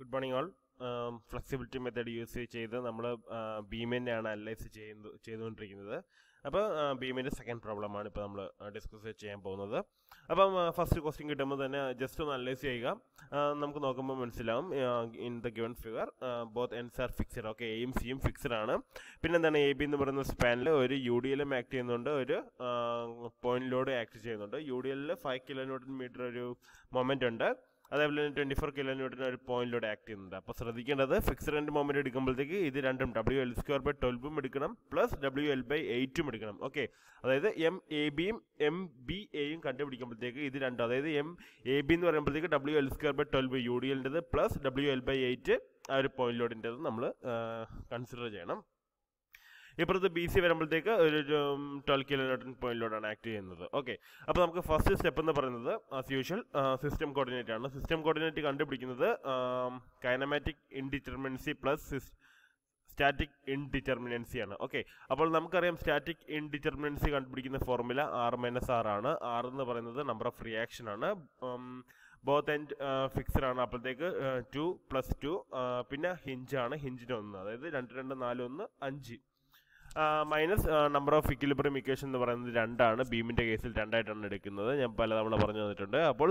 Good morning all. Flexibility method use ചെയ്ത് നമ്മൾ ബീമിനെയാണ് analyse ചെയ്യുന്നത് ചെയ്തുകൊണ്ടിരിക്കുന്നത്. അപ്പോൾ ബീമിന്റെ സെക്കൻഡ് പ്രോബ്ലമാണ് ഇപ്പോൾ നമ്മൾ ഡിസ്കസ് ചെയ്യാൻ പോകുന്നത്. അപ്പം ഫസ്റ്റ് ക്വസ്റ്റ്യൻ കിട്ടുമ്പോൾ തന്നെ ജസ്റ്റ് ഒന്ന് അനലൈസ് ചെയ്യുക. നമുക്ക് നോക്കുമ്പോൾ മനസ്സിലാവും in the given figure both ends are fixed okay എയും സിയും ഫിക്സഡ് ആണ്. പിന്നെ എന്താണ് എ ബി എന്ന് പറയുന്ന സ്പാനിൽ ഒരു യു ഡി എല്ലും ആക്ട് ചെയ്യുന്നുണ്ട് ഒരു പോയിന്റിലൂടെ ആക്ട് ചെയ്യുന്നുണ്ട്. യു ഡി എല്ലിൽ ഫൈവ് കിലോ ന്യൂട്ടൺ മീറ്റർ ഒരു മൊമെന്റ് ഉണ്ട്. അതേപോലെ തന്നെ ട്വന്റി ഫോർ കിലോ ന്യൂട്ടൻ ഒരു പോയിന്റിലൂടെ ആക്ട് ചെയ്യുന്നുണ്ട്. അപ്പോൾ ശ്രദ്ധിക്കേണ്ടത് ഫിക്സഡ് ആൻഡ് മൊമെന്റ് എടുക്കുമ്പോഴത്തേക്ക് ഇത് രണ്ടും ഡബ്ല്യു എൽ സ്ക്വയർ ബൈ ട്വൽവും എടുക്കണം പ്ലസ് ഡബ്ല്യു എൽ ബൈ എയ്റ്റും എടുക്കണം. ഓക്കെ അതായത് എം എ ബിയും എം ബി എയും കണ്ടുപിടിക്കുമ്പോഴത്തേക്ക് ഇത് രണ്ടും അതായത് എം എ ബി എന്ന് പറയുമ്പോഴത്തേക്ക് W L square by twelve U D എല്ലിന്റെത് plus W L by eight ആ ഒരു പോയിന്റ് നമ്മൾ കൺസിഡർ ചെയ്യണം. ഇപ്പുറത്ത് ബി സി വരുമ്പോഴത്തേക്ക് ഒരു ട്വൽവ് കിലോ ന്യൂട്ടൺ പോയിന്റിലോട്ടാണ് ആക്ട് ചെയ്യുന്നത്. ഓക്കെ അപ്പോൾ നമുക്ക് ഫസ്റ്റ് സ്റ്റെപ്പ് എന്ന് പറയുന്നത് ആസ് യൂഷ്വൽ സിസ്റ്റം കോർഡിനേറ്റ് ആണ്. സിസ്റ്റം കോർഡിനേറ്റ് കണ്ടുപിടിക്കുന്നത് kinematic indeterminacy plus static indeterminacy ആണ്. ഓക്കെ അപ്പോൾ നമുക്കറിയാം സ്റ്റാറ്റിക് ഇൻഡിറ്റർമിനൻസി കണ്ടുപിടിക്കുന്ന ഫോർമുല ആർ മൈനസ് ആർ ആണ്. ആർ എന്ന് പറയുന്നത് നമ്പർ ഓഫ് റിയാക്ഷൻ ആണ്. ബോത്ത് ആൻഡ് ഫിക്സഡ് ആണ്. അപ്പോഴത്തേക്ക് ടു പ്ലസ് ടു പിന്നെ ഹിഞ്ച് ആണ്. ഹിഞ്ചിന് ഒന്ന് അതായത് രണ്ട് രണ്ട് നാല് ഒന്ന് അഞ്ച്. Minus number of equilibrium equation എന്ന് പറയുന്നത് രണ്ടാണ്. ബീമിന്റെ കേസിൽ രണ്ടായിട്ടാണ് എടുക്കുന്നത്. ഞാൻ പലതവണ പറഞ്ഞു തന്നിട്ടുണ്ട്. അപ്പോൾ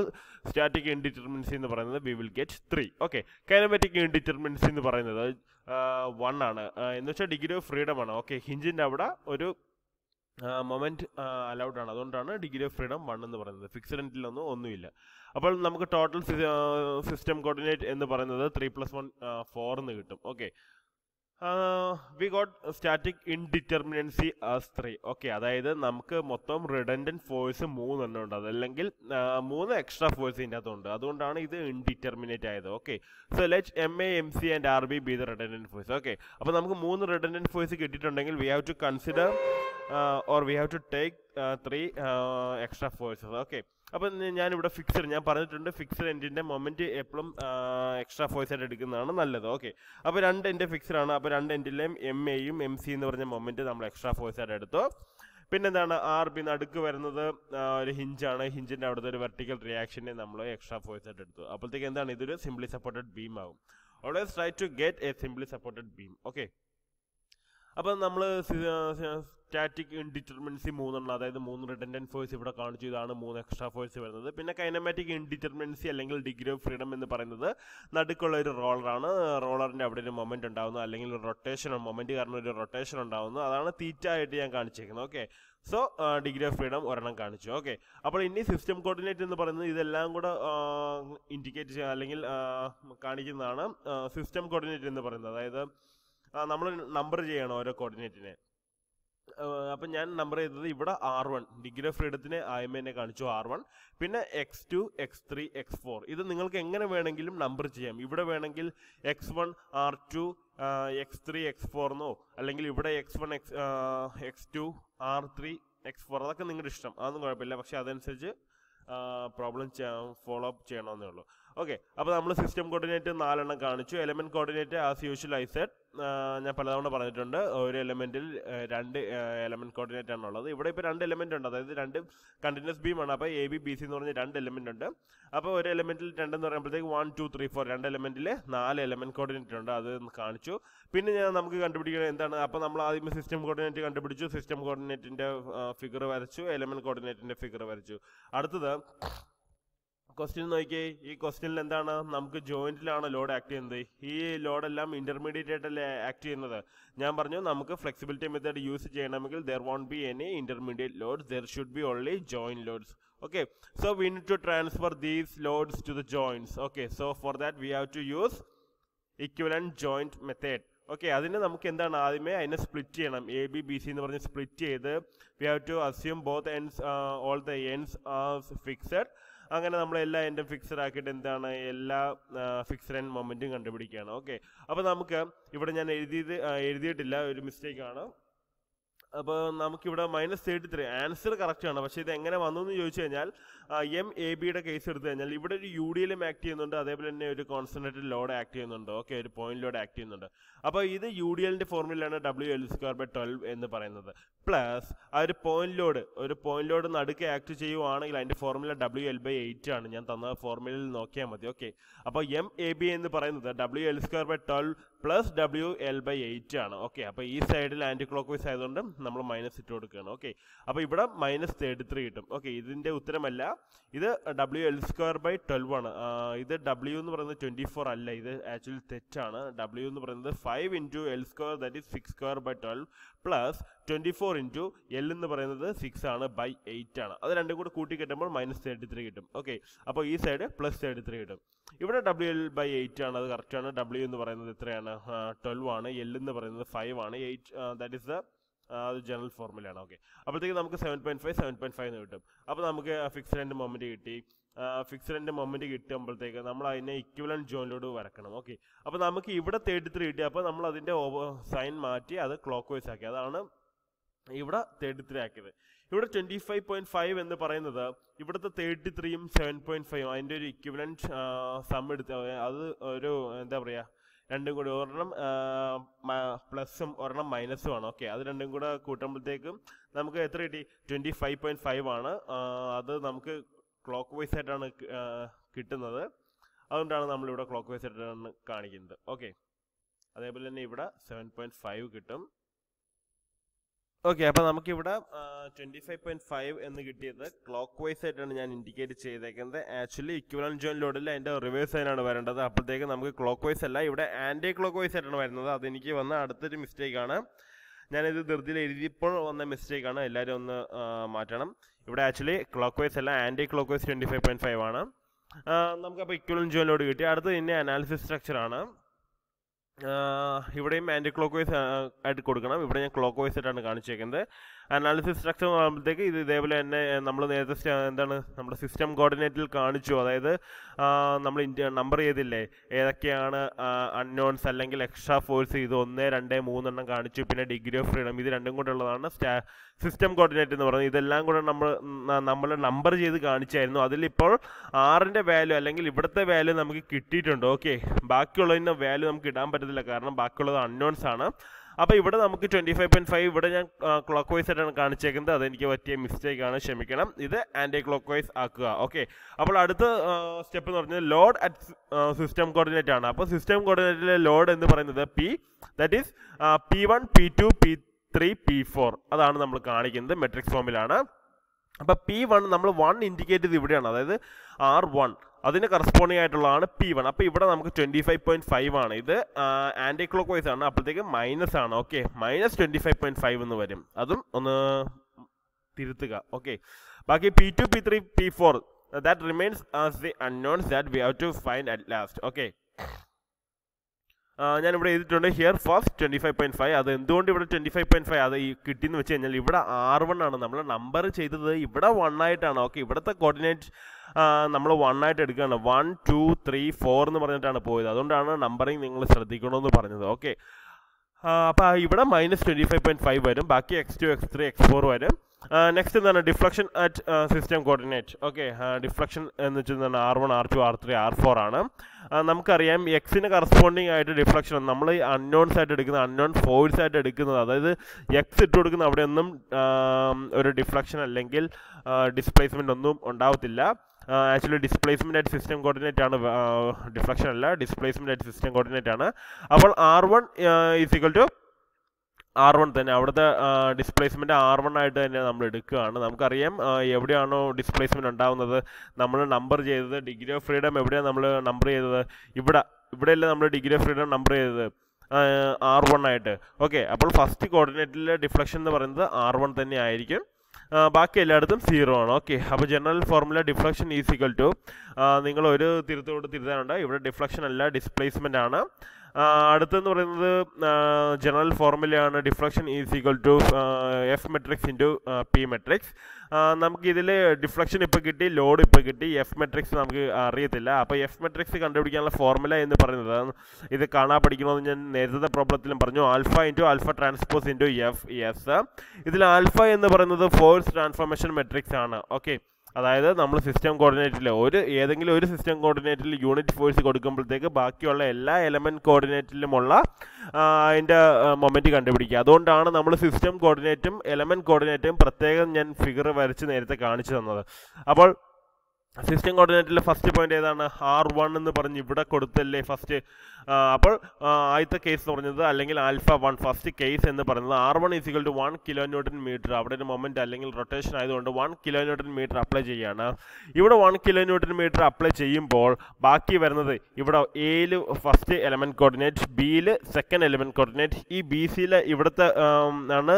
സ്റ്റാറ്റിക് ഇൻഡിറ്റർമിൻസി എന്ന് പറയുന്നത് we will get three okay kinematic indeterminacy എന്ന് പറയുന്നത് വൺ ആണ്. എന്ന് വെച്ചാൽ ഡിഗ്രി ഓഫ് ഫ്രീഡം ആണ്. ഓക്കെ ഹിഞ്ചിന്റെ അവിടെ ഒരു മൊമെന്റ് അലൗഡ് ആണ്. അതുകൊണ്ടാണ് ഡിഗ്രി ഓഫ് ഫ്രീഡം വൺ എന്ന് പറയുന്നത്. ഫിക്സഡ് എൻഡിലൊന്നും ഒന്നുമില്ല അപ്പോൾ നമുക്ക് ടോട്ടൽ സിസ്റ്റം കോർഡിനേറ്റ് എന്ന് പറയുന്നത് ത്രീ പ്ലസ് വൺ ഫോർ എന്ന് കിട്ടും. Okay we got static indeterminacy as three okay അതായത് നമുക്ക് മൊത്തം റിഡൻഡന്റ് ഫോഴ്സ് മൂന്നെണ്ണം ഉണ്ട്. അതല്ലെങ്കിൽ മൂന്ന് എക്സ്ട്രാ ഫോഴ്സ് ഇതിന്റെ അകത്തുണ്ട്. അതുകൊണ്ടാണ് ഇത് ഇൻഡിറ്റർമിനേറ്റ് ആയത്. Okay so let M A M C and R B be the redundant force okay അപ്പോൾ നമുക്ക് മൂന്ന് റിഡൻഡന്റ് ഫോഴ്സ് കിട്ടിയിട്ടുണ്ടെങ്കിൽ we have to consider or we have to take three extra forces okay അപ്പം ഞാനിവിടെ fixed ഞാൻ പറഞ്ഞിട്ടുണ്ട് fixed എൻഡിന്റെ moment എപ്പോഴും എക്സ്ട്രാ ഫോഴ്സ് ആയിട്ട് എടുക്കുന്നതാണ് നല്ലത്. ഓക്കെ അപ്പോൾ രണ്ട് എന്റെ ഫിക്സഡ് ആണ്. അപ്പോൾ രണ്ട് എൻഡിലെയും എം എയും എം സി എന്ന് പറഞ്ഞ മൊമെന്റ് നമ്മൾ എക്സ്ട്രാ ഫോഴ്സ് ആയിട്ട് എടുത്തു. പിന്നെന്താണ്? ആർ ബി നടുക്ക് വരുന്നത് ഒരു ഹിഞ്ചാണ് ഹിഞ്ചിന്റെ അവിടുത്തെ ഒരു വെർട്ടിക്കൽ റിയാക്ഷനെ നമ്മൾ എക്സ്ട്രാ ഫോഴ്സ് ആയിട്ട് എടുത്തു. അപ്പോഴത്തേക്ക് എന്താണ്? ഇതൊരു സിംപ്ലി സപ്പോർട്ടഡ് ബീം ആകും always try to get a simply supported beam okay അപ്പം നമ്മൾ സ്റ്റാറ്റിക് ഇൻഡിറ്റർമിനൻസി മൂന്നെണ്ണം അതായത് മൂന്ന് റിട്ടൻഡൻ ഫോഴ്സ് ഇവിടെ കാണിച്ചു. ഇതാണ് മൂന്ന് എക്സ്ട്രാ ഫോഴ്സ് വരുന്നത്. പിന്നെ കൈനമാറ്റിക് ഇൻഡിറ്റർമിനൻസി അല്ലെങ്കിൽ ഡിഗ്രി ഓഫ് ഫ്രീഡം എന്ന് പറയുന്നത് നടുക്കുള്ള ഒരു റോളറാണ് റോളറിന്റെ അവിടെ ഒരു മൊമെന്റ് ഉണ്ടാകുന്നു അല്ലെങ്കിൽ ഒരു റൊട്ടേഷൻ മൊമെന്റ് കാരണം ഒരു റൊട്ടേഷൻ ഉണ്ടാകുന്നു അതാണ് തീറ്റ ആയിട്ട് ഞാൻ കാണിച്ചേക്കുന്നത്. Okay so degree of freedom ഒരെണ്ണം കാണിച്ചു. ഓക്കെ അപ്പോൾ ഇനി സിസ്റ്റം കോർഡിനേറ്റ് എന്ന് പറയുന്നത് ഇതെല്ലാം കൂടെ ഇൻഡിക്കേറ്റ് ചെയ്യുക അല്ലെങ്കിൽ കാണിക്കുന്നതാണ് സിസ്റ്റം കോർഡിനേറ്റ് എന്ന് പറയുന്നത്. അതായത് നമ്മൾ നമ്പർ ചെയ്യണം ഓരോ കോർഡിനേറ്റിനെ അപ്പം ഞാൻ നമ്പർ ചെയ്തത് ഇവിടെ ആർ വൺ. ഡിഗ്രി ഓഫ് ഫ്രീഡത്തിന് ആയ്മേനെ കാണിച്ചു ആർ വൺ. പിന്നെ X two X three X four. ഇത് നിങ്ങൾക്ക് എങ്ങനെ വേണമെങ്കിലും നമ്പർ ചെയ്യാം. ഇവിടെ വേണമെങ്കിൽ X one R two X three X four എന്നോ അല്ലെങ്കിൽ ഇവിടെ X one X X two R three X four. അതൊക്കെ നിങ്ങളുടെ ഇഷ്ടം. അതൊന്നും കുഴപ്പമില്ല. പക്ഷേ അതനുസരിച്ച് പ്രോബ്ലം ഫോളോ അപ്പ് ചെയ്യണമെന്നേ ഉള്ളൂ. ഓക്കെ അപ്പോൾ നമ്മൾ സിസ്റ്റം കോർഡിനേറ്റ് നാലെണ്ണം കാണിച്ചു. Element coordinate as usual I said ഞാൻ പലതവണ പറഞ്ഞിട്ടുണ്ട് ഒരു എലമെന്റിൽ രണ്ട് എലമെന്റ് കോർഡിനേറ്റ് ആണുള്ളത്. ഇവിടെ ഇപ്പോൾ രണ്ട് എലമെന്റ് ഉണ്ട്. അതായത് രണ്ട് കണ്ടിന്യൂസ് ബീം ആണ്. അപ്പോൾ എ ബി ബി സി എന്ന് പറഞ്ഞ രണ്ട് എലമെന്റ് ഉണ്ട്. അപ്പോൾ ഒരു എലമെന്റിൽ രണ്ടെന്ന് പറയുമ്പോഴത്തേക്ക് വൺ ടു ത്രീ ഫോർ രണ്ട് എലമെന്റിൽ നാല് എലമെന്റ് കോർഡിനേറ്റ് ഉണ്ട്. അത് കാണിച്ചു. പിന്നെ ഞാൻ നമുക്ക് കണ്ടുപിടിക്കുന്നത് എന്താണ്? അപ്പോൾ നമ്മൾ ആദ്യം സിസ്റ്റം കോർഡിനേറ്റ് കണ്ടുപിടിച്ചു. സിസ്റ്റം കോർഡിനേറ്റിന്റെ ഫിഗർ വരച്ചു. എലമെന്റ് കോർഡിനേറ്റിന്റെ ഫിഗർ വരച്ചു. അടുത്തത് ക്വസ്റ്റ്യൻ നോക്കിയേ ഈ ക്വസ്റ്റ്യനിൽ എന്താണ്? നമുക്ക് ജോയിന്റിലാണ് ലോഡ് ആക്ട് ചെയ്യുന്നത്. ഈ ലോഡെല്ലാം ഇന്റർമീഡിയറ്റ് ആയിട്ടല്ലേ ആക്ട് ചെയ്യുന്നത്. ഞാൻ പറഞ്ഞു നമുക്ക് ഫ്ലെക്സിബിലിറ്റി മെത്തേഡ് യൂസ് ചെയ്യണമെങ്കിൽ there won't be any intermediate loads there should be only joint loads okay. So we need to transfer these loads to the joints okay. So for that we have to use equivalent joint method okay അതിന് നമുക്ക് എന്താണ്? ആദ്യമേ അതിനെ split ചെയ്യണം. A B B C എന്ന് പറഞ്ഞ് split ചെയ്ത് we have to assume both ends all the ends are fixed അങ്ങനെ നമ്മൾ എല്ലാ എൻഡും ഫിക്സഡ് ആക്കിയിട്ട് എന്താണ് എല്ലാ ഫിക്സഡ് ആൻഡ് മൊമെന്റും കണ്ടുപിടിക്കുകയാണ്. ഓക്കെ അപ്പോൾ നമുക്ക് ഇവിടെ ഞാൻ എഴുതിയത് എഴുതിയിട്ടില്ല ഒരു മിസ്റ്റേക്കാണ് അപ്പോൾ നമുക്കിവിടെ മൈനസ് തേർട്ടി ത്രീ ആൻസർ ആണ്. പക്ഷേ ഇത് എങ്ങനെ വന്നു എന്ന് ചോദിച്ചു കഴിഞ്ഞാൽ എം എ ബിയുടെ കേസ് എടുത്തു കഴിഞ്ഞാൽ ഇവിടെ ഒരു യു ഡി എല്ലും ആക്ട് ചെയ്യുന്നുണ്ട് അതേപോലെ തന്നെ ഒരു കോൺസെൻട്രേറ്റഡ് ലോഡ് ആക്ട് ചെയ്യുന്നുണ്ട്. ഓക്കെ ഒരു പോയിന്റ് ലോഡ് ആക്ട് ചെയ്യുന്നുണ്ട്. അപ്പോൾ ഇത് യു ഡി എല്ലിന്റെ ഫോർമുലയാണ് W L square by twelve എന്ന് പറയുന്നത്. പ്ലസ് ആ ഒരു പോയിന്റ് ലോഡ് ഒരു പോയിന്റ് ലോഡ് നടുക്ക് ആക്ട് ചെയ്യുവാണെങ്കിൽ അതിന്റെ formula W L by eight ആണ്. ഞാൻ തന്ന ഫോർമുലയിൽ നോക്കിയാൽ മതി. ഓക്കെ അപ്പോൾ എം എ ബി എന്ന് പറയുന്നത് W L square by twelve plus W L by eight ആണ്. ഓക്കെ അപ്പോൾ ഈ സൈഡിൽ ആന്റി ക്ലോക്ക് വൈസ് ആയതുകൊണ്ട് നമ്മൾ മൈനസ് ഇട്ട് കൊടുക്കുകയാണ്. ഓക്കെ അപ്പോൾ ഇവിടെ മൈനസ് തേർട്ടി ത്രീ കിട്ടും. ഓക്കെ ഇതിന്റെ ഉത്തരമല്ല ഇത് W L square by twelve ആണ്. ഇത് ഡബ്ല്യു എന്ന് പറയുന്നത് ട്വന്റി ഫോർ അല്ല. ഇത് ആക്ച്വലി തെറ്റാണ്. ഡബ്ല്യു എന്ന് പറയുന്നത് five into L square that is six square by twelve plus twenty four into L എന്ന് പറയുന്നത് സിക്സ് ആണ് ബൈ എയ്റ്റ് ആണ്. അത് രണ്ടും കൂടെ കൂട്ടി കിട്ടുമ്പോൾ മൈനസ് തേർട്ടി ത്രീ കിട്ടും. ഓക്കെ അപ്പോൾ ഈ സൈഡ് പ്ലസ് തേർട്ടി ത്രീ കിട്ടും. ഇവിടെ ഡബ്ല്യു എൽ ബൈ എയ്റ്റ് ആണ്. അത് കറക്റ്റ് ആണ്. ഡബ്ല്യു എന്ന് പറയുന്നത് എത്രയാണ്? ട്വൽവ് ആണ്. എൽ എന്ന് പറയുന്നത് ഫൈവ് ആണ്. എയ്റ്റ് ദാറ്റ് ഇസ് ദ അത് ജനറൽ ഫോർമുലയാണ് ഓക്കെ അപ്പോഴത്തേക്ക് നമുക്ക് seven point five seven point five എന്ന് കിട്ടും. അപ്പോൾ നമുക്ക് ഫിക്സ്ഡ് എൻഡ് മൊമെന്റ് കിട്ടി. ഫിക്സ്ഡ് എൻഡ് മൊമെന്റ് കിട്ടുമ്പോഴത്തേക്ക് നമ്മൾ അതിനെ ഇക്വലന്റ് ജോയിനിലോട് വരക്കണം. ഓക്കെ അപ്പോൾ നമുക്ക് ഇവിടെ തേർട്ടി ത്രീ കിട്ടി. അപ്പോൾ നമ്മൾ അതിന്റെ സൈൻ മാറ്റി അത് ക്ലോക്ക് വൈസ് ആക്കി. അതാണ് ഇവിടെ തേർട്ടി ത്രീ ആക്കിയത്. ഇവിടെ ട്വന്റി ഫൈവ് പോയിന്റ് ഫൈവ് എന്ന് പറയുന്നത് ഇവിടുത്തെ തേർട്ടി ത്രീയും സെവൻ പോയിന്റ് ഫൈവ് അതിന്റെ ഒരു ഇക്വലന്റ് സം എടുത്ത് അത് ഒരു എന്താ പറയുക രണ്ടും കൂടി ഒരെണ്ണം പ്ലസും ഒരെണ്ണം മൈനസും ആണ്. ഓക്കെ അത് രണ്ടും കൂടെ കൂട്ടുമ്പോഴത്തേക്കും നമുക്ക് എത്ര കിട്ടി? ട്വന്റി ഫൈവ് പോയിന്റ് ഫൈവ് ആണ്. അത് നമുക്ക് ക്ലോക്ക് വൈസ് ആയിട്ടാണ് കിട്ടുന്നത്. അതുകൊണ്ടാണ് നമ്മളിവിടെ ക്ലോക്ക് വൈസ് ആയിട്ടാണ് കാണിക്കുന്നത്. ഓക്കെ അതേപോലെ തന്നെ ഇവിടെ സെവൻ പോയിന്റ് ഫൈവ് കിട്ടും. ഓക്കെ അപ്പോൾ നമുക്കിവിടെ ട്വന്റി ഫൈവ് പോയിന്റ് ഫൈവ് എന്ന് കിട്ടിയത് ക്ലോക്ക് വൈസ് ആയിട്ടാണ് ഞാൻ ഇൻഡിക്കേറ്റ് ചെയ്തേക്കുന്നത്. ആക്ച്വലി ഇക്വലൻ ജോയിൻ ലോഡിൽ അതിന്റെ റിവേഴ്സ് ആയിട്ടാണ് വരേണ്ടത്. അപ്പോഴത്തേക്ക് നമുക്ക് ക്ലോക്ക് വൈസ് അല്ല ഇവിടെ ആന്റി ക്ലോക്ക് വൈസ് ആയിട്ടാണ് വരുന്നത്. അതെനിക്ക് വന്ന അടുത്തൊരു മിസ്റ്റേക്കാണ് ഞാനിത് ധൃതിയിൽ എഴുതിയപ്പോൾ വന്ന മിസ്റ്റേക്കാണ് എല്ലാവരും ഒന്ന് മാറ്റണം. ഇവിടെ ആക്ച്വലി ക്ലോക്ക് വൈസ് അല്ല anti clockwise twenty five point five ആണ് നമുക്കപ്പോൾ ഇക്വലൻ ജോയിൻ ലോഡ് കിട്ടി അടുത്ത് പിന്നെ അനാലിസിസ് ആഹ് ഇവിടെയും ആന്റി ക്ലോക്ക് വൈസ് ആയിട്ട് കൊടുക്കണം. ഇവിടെ ഞാൻ ക്ലോക്ക് വൈസ് ആയിട്ടാണ് കാണിച്ചേക്കുന്നത്. അനാലിസിസ് സ്ട്രക്ചർ ആകുമ്പോഴത്തേക്ക് ഇത് ഇതേപോലെ തന്നെ നമ്മൾ നേരത്തെ എന്താണ് നമ്മുടെ സിസ്റ്റം കോർഡിനേറ്റിൽ കാണിച്ചു. അതായത് നമ്മൾ ഇന്ത്യ നമ്പർ ചെയ്തില്ലേ? ഏതൊക്കെയാണ് അൺനോൺസ് അല്ലെങ്കിൽ എക്സ്ട്രാ ഫോഴ്സ് ഇത് ഒന്ന് രണ്ട് മൂന്നെണ്ണം കാണിച്ചു. പിന്നെ ഡിഗ്രി ഓഫ് ഫ്രീഡം ഇത് രണ്ടും കൂടെ ഉള്ളതാണ് സ്റ്റാ സിസ്റ്റം കോർഡിനേറ്റ് എന്ന് പറയുന്നത്. ഇതെല്ലാം കൂടെ നമ്മൾ നമ്മൾ നമ്പർ ചെയ്ത് കാണിച്ചായിരുന്നു. അതിലിപ്പോൾ ആറിന്റെ വാല്യൂ അല്ലെങ്കിൽ ഇവിടുത്തെ വാല്യൂ നമുക്ക് കിട്ടിയിട്ടുണ്ട്. ഓക്കെ ബാക്കിയുള്ളതിന്റെ വാല്യൂ നമുക്ക് ഇടാൻ പറ്റത്തില്ല. കാരണം ബാക്കിയുള്ളത് അൺനോൺസ് ആണ്. അപ്പോൾ ഇവിടെ നമുക്ക് ട്വന്റി ഫൈവ് പോയിന്റ് ഫൈവ് ഇവിടെ ഞാൻ ക്ലോക്ക് വൈസ് ആയിട്ടാണ് കാണിച്ചേക്കുന്നത്. അതെനിക്ക് പറ്റിയ മിസ്റ്റേക്ക് ആണ്. ക്ഷമിക്കണം. ഇത് ആന്റി ക്ലോക്ക് വൈസ് ആക്കുക. ഓക്കെ അപ്പോൾ അടുത്ത സ്റ്റെപ്പ് എന്ന് പറഞ്ഞാൽ ലോഡ് അറ്റ് സിസ്റ്റം കോർഡിനേറ്റ് ആണ്. അപ്പോൾ സിസ്റ്റം കോർഡിനേറ്റിലെ ലോഡ് എന്ന് പറയുന്നത് P that is P one P two P three P four അതാണ് നമ്മൾ കാണിക്കുന്നത് മെട്രിക്സ് ഫോമിലാണ് അപ്പോൾ പി വൺ നമ്മൾ വൺ ഇൻഡിക്കേറ്റ് ചെയ്ത് ഇവിടെയാണ്. അതായത് ആർ വൺ അതിന് കറസ്പോണ്ടിങ് ആയിട്ടുള്ളതാണ് പി വൺ അപ്പോൾ ഇവിടെ നമുക്ക് ട്വന്റി ഫൈവ് പോയിന്റ് ഫൈവ് ആണ്. ഇത് ആന്റി ക്ലോക്ക് വൈസ് ആണ്. അപ്പോഴത്തേക്ക് മൈനസ് ആണ്. Okay minus twenty five point five എന്ന് വരും. അതും ഒന്ന് തിരുത്തുക. ഓക്കെ ബാക്കി P two P three P four that remains as the unknowns that we have to find at last okay ഞാൻ ഇവിടെ എഴുതിയിട്ടുണ്ട് here first twenty five point five അത് എന്തുകൊണ്ട് ഇവിടെ ട്വന്റി ഫൈവ് പോയിന്റ് ഫൈവ് അത് കിട്ടിയെന്ന് വെച്ച് കഴിഞ്ഞാൽ ഇവിടെ ആർ വൺ ആണ്. നമ്മൾ നമ്പർ ചെയ്തത് ഇവിടെ വൺ ആയിട്ടാണ്. ഓക്കെ ഇവിടുത്തെ കോർഡിനേറ്റ് നമ്മൾ വൺ ആയിട്ട് എടുക്കുകയാണ്. വൺ ടു ത്രീ ഫോർ എന്ന് പറഞ്ഞിട്ടാണ് പോയത്. അതുകൊണ്ടാണ് നമ്പറിങ് നിങ്ങൾ ശ്രദ്ധിക്കണമെന്ന് പറഞ്ഞത്. ഓക്കെ അപ്പോൾ ഇവിടെ minus twenty five point five വരും. ബാക്കി X two X three X four വരും. നെക്സ്റ്റ് എന്താണ്? Deflection at system coordinate okay deflection എന്ന് വെച്ചാൽ R one R two R three R four ആണ്. നമുക്കറിയാം എക്സിന് കറസ്പോണ്ടിങ് ആയിട്ട് ഡിഫ്ലക്ഷൻ നമ്മൾ അൺനോൺസ് ആയിട്ട് എടുക്കുന്ന അൺനോൺ ഫോഴ്സ് ആയിട്ട് എടുക്കുന്നത് അതായത് എക്സ് ഇട്ട് കൊടുക്കുന്ന അവിടെയൊന്നും ഒരു ഡിഫ്ലക്ഷൻ അല്ലെങ്കിൽ ഡിസ്പ്ലേസ്മെന്റ് ഒന്നും ഉണ്ടാവത്തില്ല. ആക്ച്വലി ഡിസ്പ്ലേസ്മെന്റ് ആയിട്ട് സിസ്റ്റം കോർഡിനേറ്റ് ആണ് ഡിഫ്ലക്ഷൻ അല്ല ഡിസ്പ്ലേസ്മെന്റ് ആയിട്ട് സിസ്റ്റം കോർഡിനേറ്റ് ആണ്. അപ്പോൾ R one is equal to R one തന്നെ. അവിടുത്തെ ഡിസ്പ്ലേസ്മെന്റ് ആർ വൺ ആയിട്ട് തന്നെ നമ്മൾ എടുക്കുകയാണ്. നമുക്കറിയാം എവിടെയാണോ ഡിസ്പ്ലേസ്മെന്റ് ഉണ്ടാകുന്നത് നമ്മൾ നമ്പർ ചെയ്തത് ഡിഗ്രി ഓഫ് ഫ്രീഡം എവിടെയാണ് നമ്മൾ നമ്പർ ചെയ്തത്? ഇവിടെ ഇവിടെയല്ല നമ്മൾ ഡിഗ്രി ഓഫ് ഫ്രീഡം നമ്പർ ചെയ്തത്? ആർ വൺ ആയിട്ട്. ഓക്കെ അപ്പോൾ ഫസ്റ്റ് കോർഡിനേറ്റിലെ ഡിഫ്ലക്ഷൻ എന്ന് പറയുന്നത് ആർ വൺ തന്നെ ആയിരിക്കും. ബാക്കി എല്ലായിടത്തും സീറോ ആണ്. ഓക്കെ അപ്പോൾ general formula deflection is equal to നിങ്ങൾ ഒരു തിരുത്തോട് തിരുത്താനുണ്ട്. ഇവിടെ ഡിഫ്ലക്ഷൻ അല്ല ഡിസ്പ്ലേസ്മെന്റ് ആണ്. അടുത്തെന്ന് പറയുന്നത് general ഫോർമുലയാണ് deflection is equal to F matrix into P matrix നമുക്ക് ഇതിൽ ഡിഫ്ലക്ഷൻ ഇപ്പോൾ കിട്ടി ലോഡ് ഇപ്പോൾ കിട്ടി. എഫ് മെട്രിക്സ് നമുക്ക് അറിയത്തില്ല. അപ്പോൾ എഫ് മെട്രിക്സ് കണ്ടുപിടിക്കാനുള്ള ഫോർമുല എന്ന് പറയുന്നത് ഇത് കാണാൻ പഠിക്കണമെന്ന് ഞാൻ നേരത്തെ പ്രോബ്ലത്തിലും പറഞ്ഞു. Alpha into alpha transpose into F S ഇതിൽ ആൽഫ എന്ന് പറയുന്നത് ഫോഴ്സ് ട്രാൻസ്ഫോർമേഷൻ മെട്രിക്സ് ആണ്. ഓക്കെ അതായത് നമ്മൾ സിസ്റ്റം കോർഡിനേറ്റിൽ ഒരു ഏതെങ്കിലും ഒരു സിസ്റ്റം കോർഡിനേറ്റിൽ യൂണിറ്റ് ഫോഴ്സ് കൊടുക്കുമ്പോഴത്തേക്ക് ബാക്കിയുള്ള എല്ലാ എലമെന്റ് കോർഡിനേറ്റിലുമുള്ള അതിന്റെ മൊമെന്റ് കണ്ടുപിടിക്കുക. അതുകൊണ്ടാണ് നമ്മൾ സിസ്റ്റം കോർഡിനേറ്റും എലമെന്റ് കോർഡിനേറ്റും പ്രത്യേകം ഞാൻ ഫിഗർ വരച്ച് നേരത്തെ കാണിച്ചു തന്നത്. അപ്പോൾ സിസ്റ്റം കോർഡിനേറ്റിലെ ഫസ്റ്റ് പോയിന്റ് ഏതാണ്? ആർ വൺ എന്ന് പറഞ്ഞ് ഇവിടെ കൊടുത്തല്ലേ ഫസ്റ്റ് അപ്പോൾ ആദ്യത്തെ കേസ് എന്ന് പറഞ്ഞത് അല്ലെങ്കിൽ ആൽഫ വൺ ഫസ്റ്റ് കേസ് എന്ന് പറയുന്നത് R one is equal to one kilonewton metre അവിടെ ഒരു മൊമെന്റ് അല്ലെങ്കിൽ റൊട്ടേഷൻ ആയതുകൊണ്ട് one kilo newton metre apply ചെയ്യുകയാണ്. ഇവിടെ one kilo newton metre apply ചെയ്യുമ്പോൾ ബാക്കി വരുന്നത് ഇവിടെ എയിൽ ഫസ്റ്റ് എലമെന്റ് കോർഡിനേറ്റ് ബിയിൽ സെക്കൻഡ് എലമെന്റ് കോർഡിനേറ്റ് ഈ ബി സിയിലെ ഇവിടുത്തെ ആണ്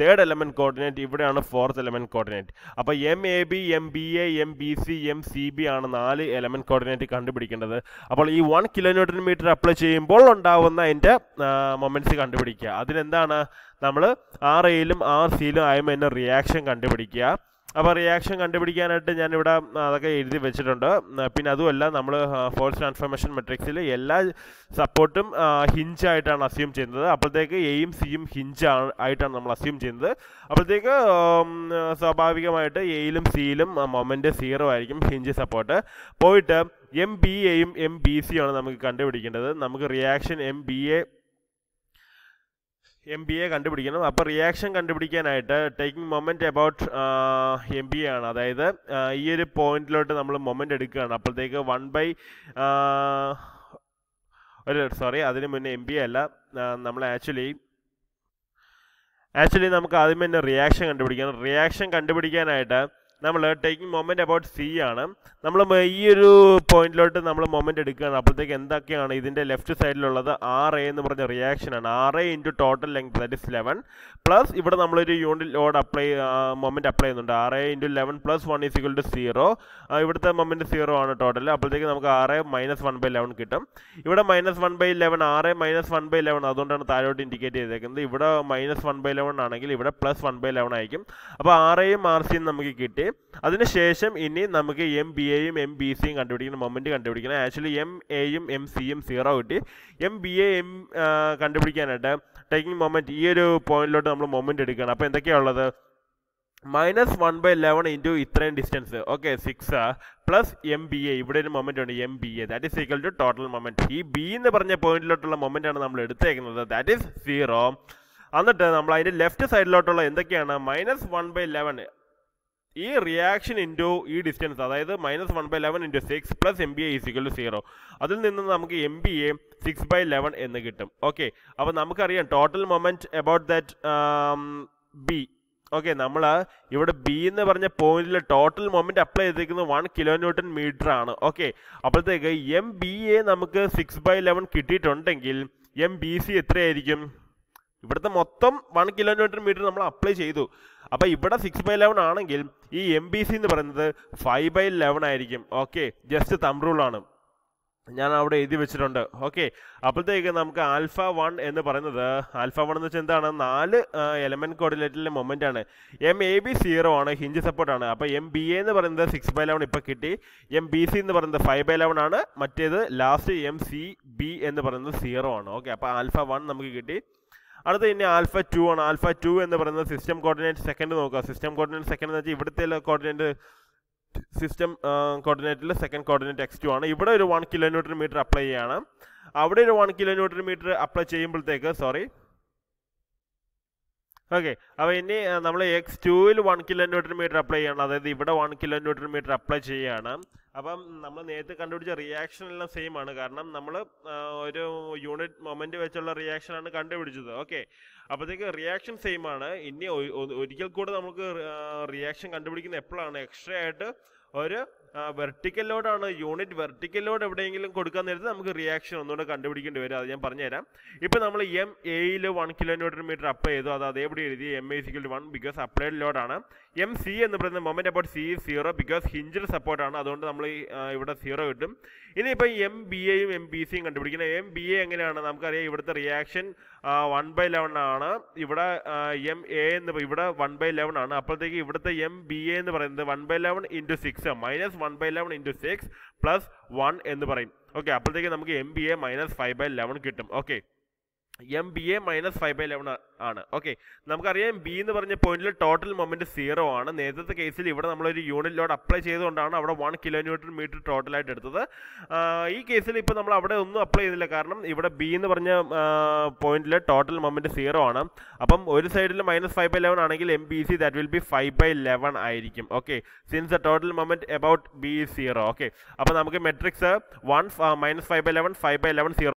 തേർഡ് എലമെന്റ് കോർഡിനേറ്റ് ഇവിടെയാണ് ഫോർത്ത് എലമെന്റ് കോർഡിനേറ്റ് അപ്പോൾ M A B M B A M B C M C B ആണ് നാല് എലമെന്റ് കോർഡിനേറ്റ് കണ്ടുപിടിക്കേണ്ടത്. അപ്പോൾ ഈ one kilo newton metre apply ചെയ്യുമ്പോൾ ഉണ്ടാവുന്ന അതിന്റെ മൊമെന്റ്സ് കണ്ടുപിടിക്കുക. അതിനെന്താണ്? നമ്മൾ ആർ എയിലും ആർ സിയിലും അതിന്റെ റിയാക്ഷൻ കണ്ടുപിടിക്കുക. അപ്പോൾ റിയാക്ഷൻ കണ്ടുപിടിക്കാനായിട്ട് ഞാനിവിടെ അതൊക്കെ എഴുതി വെച്ചിട്ടുണ്ട്. പിന്നെ അതുമല്ല നമ്മൾ ഫോഴ്സ് ട്രാൻസ്ഫോർമേഷൻ മെട്രിക്സിൽ എല്ലാ സപ്പോർട്ടും ഹിഞ്ച് ആയിട്ടാണ് അസ്യൂം ചെയ്യുന്നത്. അപ്പോഴത്തേക്ക് എയും സിയും ഹിഞ്ച് ആയിട്ടാണ് നമ്മൾ അസ്യൂം ചെയ്യുന്നത്. അപ്പോഴത്തേക്ക് സ്വാഭാവികമായിട്ട് എയിലും സിയിലും മൊമെന്റ് സീറോ ആയിരിക്കും ഹിഞ്ച് സപ്പോർട്ട് പോയിട്ട് എം ബി എയും എം ബി സിയും ആണ് നമുക്ക് കണ്ടുപിടിക്കേണ്ടത്. നമുക്ക് reaction M B A M B A കണ്ടുപിടിക്കണം. അപ്പോൾ റിയാക്ഷൻ കണ്ടുപിടിക്കാനായിട്ട് taking moment about M B A ആണ്. അതായത് ഈ ഒരു പോയിന്റിലോട്ട് നമ്മൾ മൊമെന്റ് എടുക്കുകയാണ്. അപ്പോഴത്തേക്ക് വൺ ബൈ ഒരു സോറി അതിന് മുന്നേ എം ബി എ അല്ല. നമ്മൾ ആക്ച്വലി ആക്ച്വലി നമുക്ക് ആദ്യം തന്നെ റിയാക്ഷൻ കണ്ടുപിടിക്കണം. റിയാക്ഷൻ കണ്ടുപിടിക്കാനായിട്ട് നമ്മൾ ടേക്കിംഗ് മൊമെന്റ് അബൌട്ട് സി ആണ്. നമ്മൾ ഈ ഒരു പോയിന്റിലോട്ട് നമ്മൾ മൊമെന്റ് എടുക്കുകയാണ്. അപ്പോഴത്തേക്ക് എന്തൊക്കെയാണ്? ഇതിന്റെ ലെഫ്റ്റ് സൈഡിലുള്ളത് ആർ എ എന്ന് പറഞ്ഞ റിയാക്ഷൻ ആണ്. R A into total length that is eleven plus ഇവിടെ നമ്മളൊരു unit load apply moment apply ചെയ്യുന്നുണ്ട്. R A into eleven plus one is equal to zero ഇവിടുത്തെ മൊമെന്റ് സീറോ ആണ് ടോട്ടൽ അപ്പോഴത്തേക്ക് നമുക്ക് R A minus one by eleven കിട്ടും. ഇവിടെ minus one by eleven R A minus one by eleven അതുകൊണ്ടാണ് താഴോട്ട് indicate ചെയ്തേക്കുന്നത്. ഇവിടെ മൈനസ് വൺ ബൈ ലെവൻ ആണെങ്കിൽ ഇവിടെ പ്ലസ് വൺ ബൈ ലെവൻ ആയിരിക്കും. അപ്പോൾ ആർ എയും ആർ സിയും നമുക്ക് കിട്ടി. അതിനുശേഷം ഇനി നമുക്ക് എം ബി എയും എം ബി സിയും കണ്ടുപിടിക്കണം മൊമെന്റ് കണ്ടുപിടിക്കണം. ആക്ച്വലി എം എയും എം സിയും സീറോ കിട്ടി എം ബി എ എം കണ്ടുപിടിക്കാനായിട്ട് ടേക്കിംഗ് മൊമെന്റ് ഈ ഒരു പോയിന്റിലോട്ട് നമ്മൾ മൊമെന്റ് എടുക്കണം അപ്പോൾ എന്തൊക്കെയാണ് ഉള്ളത്? Minus one by eleven into ഇത്രയും distance okay six plus M B A ഇവിടെ ഒരു മൊമെന്റ് ഉണ്ട് M B A that is equal to total moment ഈ ബി എന്ന് പറഞ്ഞ പോയിന്റിലോട്ടുള്ള ആണ് നമ്മൾ എടുത്തേക്കുന്നത്. ദാറ്റ് ഈസ് സീറോ എന്നിട്ട് നമ്മൾ അതിന്റെ ലെഫ്റ്റ് സൈഡിലോട്ടുള്ള എന്തൊക്കെയാണ്? മൈനസ് വൺ ബൈ ലെവൻ ഈ റിയാക്ഷൻ ഇന്റു ഈ ഡിസ്റ്റൻസ് അതായത് minus one by eleven into six plus M B A is equal to zero അതിൽ നിന്ന് നമുക്ക് M B A six by eleven എന്ന് കിട്ടും. ഓക്കെ അപ്പോൾ നമുക്കറിയാം total moment about that B okay നമ്മൾ ഇവിടെ ബി എന്ന് പറഞ്ഞ പോയിന്റിൽ ടോട്ടൽ മൊമെന്റ് അപ്ലൈ ചെയ്തിരിക്കുന്നത് വൺ കിലോ ന്യൂട്ടൺ മീറ്റർ ആണ്. ഓക്കെ അപ്പോഴത്തേക്ക് എം ബി എ നമുക്ക് സിക്സ് ബൈ ലെവൻ കിട്ടിയിട്ടുണ്ടെങ്കിൽ എം ബി സി എത്രയായിരിക്കും? ഇവിടുത്തെ മൊത്തം വൺ കിലോ ന്യൂട്ടൺ മീറ്റർ നമ്മൾ അപ്ലൈ ചെയ്തു. അപ്പോൾ ഇവിടെ സിക്സ് ബൈ ലെവൻ ആണെങ്കിൽ ഈ എം ബി സി എന്ന് പറയുന്നത് ഫൈവ് ബൈ ലെവൻ ആയിരിക്കും. ഓക്കെ ജസ്റ്റ് തം റൂളാണ് ഞാൻ അവിടെ എഴുതി വെച്ചിട്ടുണ്ട്. ഓക്കെ അപ്പോഴത്തേക്ക് നമുക്ക് ആൽഫ വൺ എന്ന് പറയുന്നത് ആൽഫ വൺ എന്ന് വെച്ചാൽ എന്താണ്? നാല് എലമെന്റ് കോർഡിനേറ്റിലെ മൊമെന്റ് ആണ്. എം എ ബി സീറോ ആണ് ഹിഞ്ച് സപ്പോർട്ട് ആണ്. അപ്പോൾ എം ബി എ എന്ന് പറയുന്നത് സിക്സ് ബൈ ലെവൻ ഇപ്പോൾ കിട്ടി. എം ബി സി എന്ന് പറയുന്നത് ഫൈവ് ബൈ ലെവൻ ആണ്. മറ്റേത് ലാസ്റ്റ് എം സി ബി എന്ന് പറയുന്നത് സീറോ ആണ്. ഓക്കെ അപ്പോൾ ആൽഫ വൺ നമുക്ക് കിട്ടി. അടുത്ത ഇനി ആൽഫ ടു ആണ്. ആൽഫ ടു എന്ന് പറയുന്നത് സിസ്റ്റം കോർഡിനേറ്റ് സെക്കൻഡ് നോക്കുക. സിസ്റ്റം കോർഡിനേറ്റ് സെക്കൻഡ് എന്ന് വെച്ചാൽ ഇവിടുത്തെ കോർഡിനേറ്റ് സിസ്റ്റം കോർഡിനേറ്റിൽ സെക്കൻഡ് കോർഡിനേറ്റ് എക്സ് ടു ആണ്. ഇവിടെ ഒരു വൺ കിലോമീറ്റർ മീറ്റർ അപ്ലൈ ചെയ്യാണ്. അവിടെ ഒരു വൺ കിലോമീറ്റർ മീറ്റർ അപ്ലൈ ചെയ്യുമ്പോഴത്തേക്ക് സോറി ഓക്കെ അപ്പോൾ ഇനി നമ്മൾ എക്സ് ടുവിൽ one kilo newton metre apply ചെയ്യണം. അതായത് ഇവിടെ one kilo newton metre apply ചെയ്യുകയാണ് അപ്പം നമ്മൾ നേരത്തെ കണ്ടുപിടിച്ച റിയാക്ഷൻ എല്ലാം സെയിം ആണ്. കാരണം നമ്മൾ ഒരു യൂണിറ്റ് മൊമെന്റ് വെച്ചുള്ള റിയാക്ഷൻ ആണ് കണ്ടുപിടിച്ചത്. ഓക്കെ അപ്പോഴത്തേക്ക് റിയാക്ഷൻ സെയിം ആണ്. ഇനി ഒരിക്കൽ കൂടെ നമുക്ക് റിയാക്ഷൻ കണ്ടുപിടിക്കുന്നത് എപ്പോഴാണ് എക്സ്ട്രാ ആയിട്ട് ഒരു വെർട്ടിക്കൽ ലോഡാണ് യൂണിറ്റ് വെർട്ടിക്കൽ ലോഡ് എവിടെയെങ്കിലും കൊടുക്കാൻ നേരത്തെ നമുക്ക് റിയാക്ഷൻ ഒന്നുകൂടെ കണ്ടുപിടിക്കേണ്ടി വരും. അത് ഞാൻ പറഞ്ഞുതരാം. ഇപ്പം നമ്മൾ എം എയിൽ വൺ കിലോമീറ്റർ മീറ്റർ അപ്പ് ചെയ്തു. അത് അതേപടി എഴുതി M A equal one because applied ലോഡാണ് M C എന്ന് പറയുന്ന moment about C zero because ഹിഞ്ചിൽ സപ്പോർട്ടാണ് അതുകൊണ്ട് നമ്മൾ ഇവിടെ സീറോ കിട്ടും. ഇനിയിപ്പോൾ എം ബി എയും എം ബി സിയും കണ്ടുപിടിക്കണം എം ബി എ എങ്ങനെയാണ്? നമുക്കറിയാം ഇവിടുത്തെ റിയാക്ഷൻ വൺ ബൈ ലെവൻ ആണ്. ഇവിടെ എം എ എന്ന് ഇവിടെ വൺ ബൈ ലെവൻ ആണ്. അപ്പോഴത്തേക്ക് ഇവിടുത്തെ എം ബി എ എന്ന് പറയുന്നത് one by eleven into six minus one by eleven into six plus one എന്ന് പറയും. ഓക്കെ അപ്പോഴത്തേക്ക് നമുക്ക് M B A minus five by eleven കിട്ടും. Okay M B A minus five by eleven ആണ്. Okay നമുക്കറിയാം B എന്ന് പറഞ്ഞ പോയിന്റിൽ ടോട്ടൽ മൊമെന്റ് സീറോ ആണ്. നേരത്തെ കേസിൽ ഇവിടെ നമ്മളൊരു യൂണിറ്റ് ലോഡ് അപ്ലൈ ചെയ്തുകൊണ്ടാണ് അവിടെ വൺ കിലോ ന്യൂട്ടൺ മീറ്റർ ടോട്ടലായിട്ട് എടുത്തത്. ഈ കേസിൽ ഇപ്പോൾ നമ്മൾ അവിടെ ഒന്നും അപ്ലൈ ചെയ്തില്ല കാരണം ഇവിടെ ബി എന്ന് പറഞ്ഞ പോയിന്റിൽ ടോട്ടൽ മൊമെന്റ് സീറോ ആണ്. അപ്പം ഒരു സൈഡിൽ മൈനസ് ഫൈവ് ബൈ ലെവൻ ആണെങ്കിൽ M B C that will be five by eleven ആയിരിക്കും. Okay since the total moment about B zero okay അപ്പോൾ നമുക്ക് matrix one minus five by eleven five by eleven zero